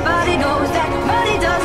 everybody knows that money does